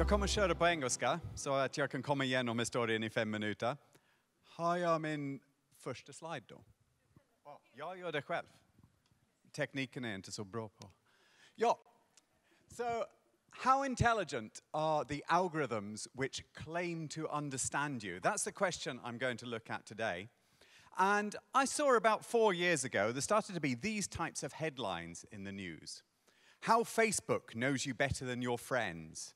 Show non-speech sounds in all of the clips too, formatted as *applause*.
Jag kommer köra på engelska så att jag kan komma igenom historien i fem minuter. Har jag min första slide då? Jag gör det själv. Tekniken är inte så bra på. Ja, so how intelligent are the algorithms which claim to understand you? That's the question I'm going to look at today. And I saw about four years ago, there started to be these types of headlines in the news. How Facebook knows you better than your friends.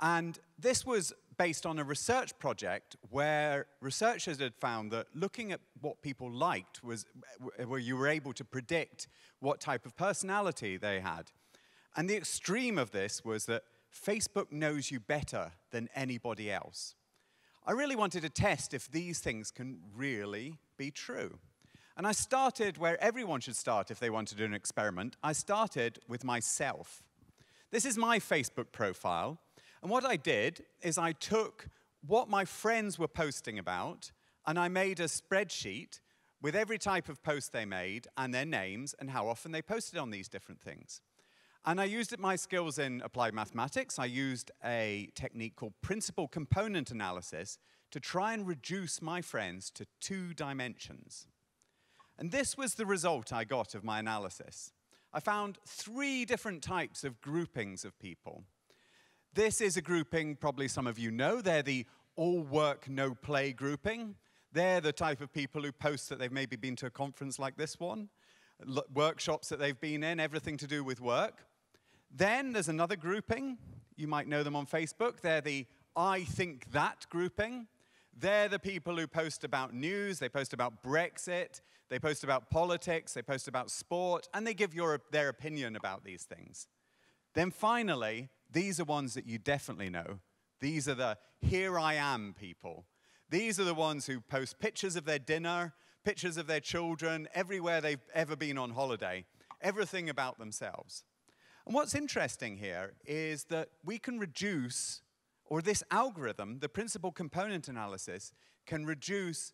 And this was based on a research project where researchers had found that looking at what people liked was where you were able to predict what type of personality they had. And the extreme of this was that Facebook knows you better than anybody else. I really wanted to test if these things can really be true. And I started where everyone should start if they want to do an experiment. I started with myself. This is my Facebook profile. And what I did is I took what my friends were posting about and I made a spreadsheet with every type of post they made and their names and how often they posted on these different things. And I used my skills in applied mathematics. I used a technique called principal component analysis to try and reduce my friends to two dimensions. And this was the result I got of my analysis. I found three different types of groupings of people. This is a grouping probably some of you know. They're the all work, no play grouping. They're the type of people who post that they've maybe been to a conference like this one, workshops that they've been in, everything to do with work. Then there's another grouping. You might know them on Facebook. They're the I think that grouping. They're the people who post about news, they post about Brexit, they post about politics, they post about sport, and they give your, their opinion about these things. Then finally, these are ones that you definitely know. These are the here I am people. These are the ones who post pictures of their dinner, pictures of their children, everywhere they've ever been on holiday, everything about themselves. And what's interesting here is that we can reduce or this algorithm, the principal component analysis, can reduce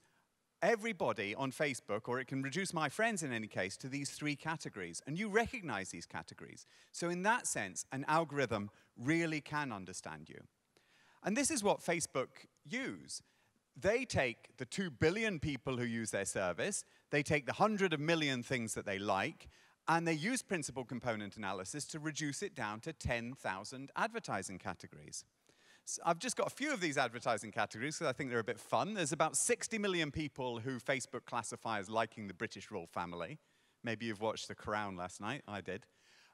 everybody on Facebook, or it can reduce my friends in any case, to these three categories. And you recognize these categories. So, in that sense, an algorithm really can understand you. And this is what Facebook use. They take the 2 billion people who use their service, they take the 100 of million things that they like, and they use principal component analysis to reduce it down to 10,000 advertising categories. I've just got a few of these advertising categories because I think they're a bit fun. There's about 60 million people who Facebook classify as liking the British royal family. Maybe you've watched The Crown last night. I did.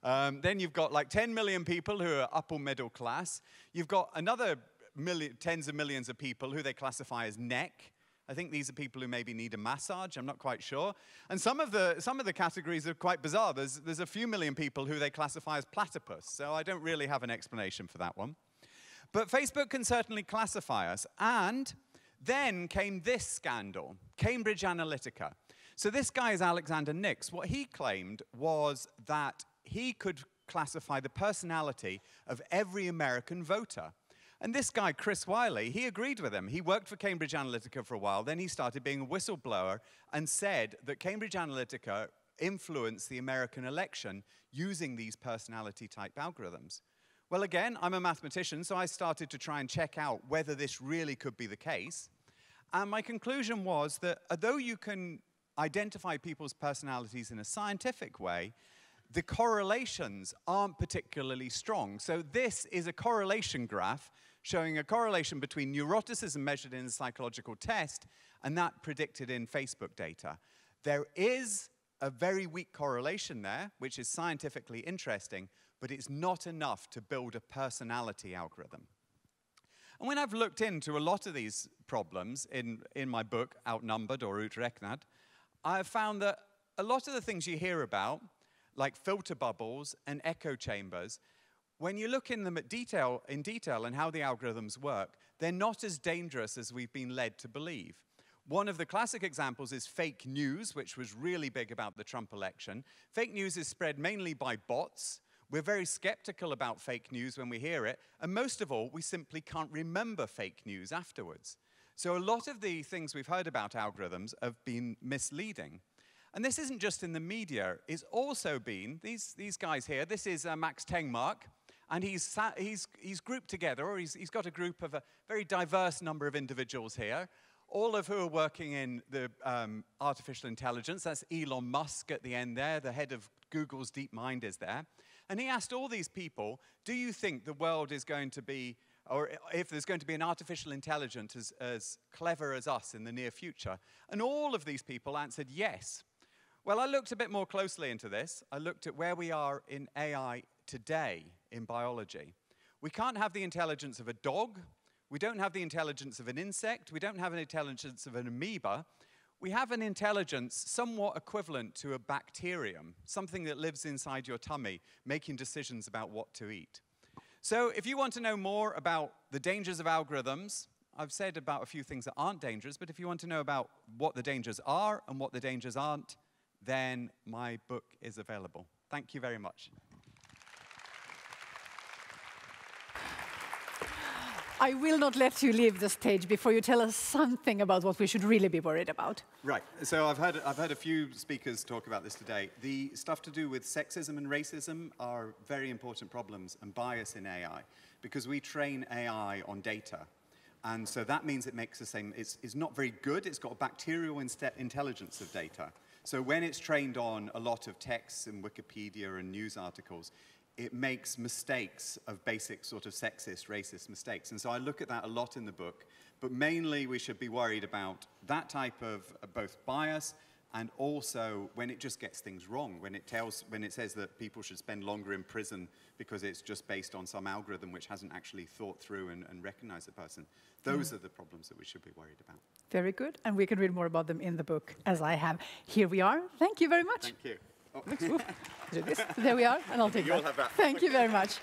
Um, then you've got like 10 million people who are upper middle class. You've got another million, tens of millions of people who they classify as neck. I think these are people who maybe need a massage. I'm not quite sure. And some of the, some of the categories are quite bizarre. There's, there's a few million people who they classify as platypus. So I don't really have an explanation for that one. But Facebook can certainly classify us. And then came this scandal Cambridge Analytica. So this guy is Alexander Nix. What he claimed was that he could classify the personality of every American voter. And this guy, Chris Wylie, he agreed with him. He worked for Cambridge Analytica for a while. Then he started being a whistleblower and said that Cambridge Analytica influenced the American election using these personality type algorithms. Well, again, I'm a mathematician, so I started to try and check out whether this really could be the case. And my conclusion was that uh, although you can identify people's personalities in a scientific way, the correlations aren't particularly strong. So this is a correlation graph showing a correlation between neuroticism measured in a psychological test and that predicted in Facebook data. There is a very weak correlation there, which is scientifically interesting, but it's not enough to build a personality algorithm. And when I've looked into a lot of these problems in, in my book, Outnumbered or Uträknad, I've found that a lot of the things you hear about, like filter bubbles and echo chambers, when you look in them at detail, in detail and how the algorithms work, they're not as dangerous as we've been led to believe. One of the classic examples is fake news, which was really big about the Trump election. Fake news is spread mainly by bots, we're very skeptical about fake news when we hear it, and most of all, we simply can't remember fake news afterwards. So a lot of the things we've heard about algorithms have been misleading. And this isn't just in the media, it's also been, these, these guys here, this is uh, Max Tegmark, and he's, sat, he's, he's grouped together, or he's, he's got a group of a very diverse number of individuals here, all of who are working in the um, artificial intelligence. That's Elon Musk at the end there, the head of Google's DeepMind is there. And he asked all these people, do you think the world is going to be, or if there's going to be an artificial intelligence as, as clever as us in the near future? And all of these people answered yes. Well, I looked a bit more closely into this. I looked at where we are in AI today in biology. We can't have the intelligence of a dog. We don't have the intelligence of an insect. We don't have an intelligence of an amoeba. We have an intelligence somewhat equivalent to a bacterium, something that lives inside your tummy, making decisions about what to eat. So if you want to know more about the dangers of algorithms, I've said about a few things that aren't dangerous, but if you want to know about what the dangers are and what the dangers aren't, then my book is available. Thank you very much. I will not let you leave the stage before you tell us something about what we should really be worried about. Right. So I've heard, I've heard a few speakers talk about this today. The stuff to do with sexism and racism are very important problems and bias in AI because we train AI on data. And so that means it makes the same, it's, it's not very good. It's got a bacterial intelligence of data. So when it's trained on a lot of texts in Wikipedia and news articles, it makes mistakes of basic sort of sexist, racist mistakes. And so I look at that a lot in the book, but mainly we should be worried about that type of uh, both bias and also when it just gets things wrong, when it tells, when it says that people should spend longer in prison because it's just based on some algorithm which hasn't actually thought through and, and recognized the person. Those mm. are the problems that we should be worried about. Very good, and we can read more about them in the book, as I have. Here we are. Thank you very much. Thank you. Oh. *laughs* there we are, and I'll take You'll that. that. Thank you very much.